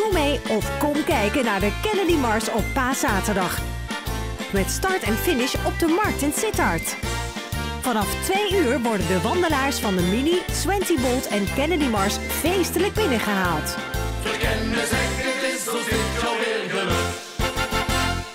Doe mee of kom kijken naar de Kennedy Mars op Paaszaterdag. Met start en finish op de markt in Sittard. Vanaf 2 uur worden de wandelaars van de Mini, Swanty Bolt en Kennedy Mars feestelijk binnengehaald.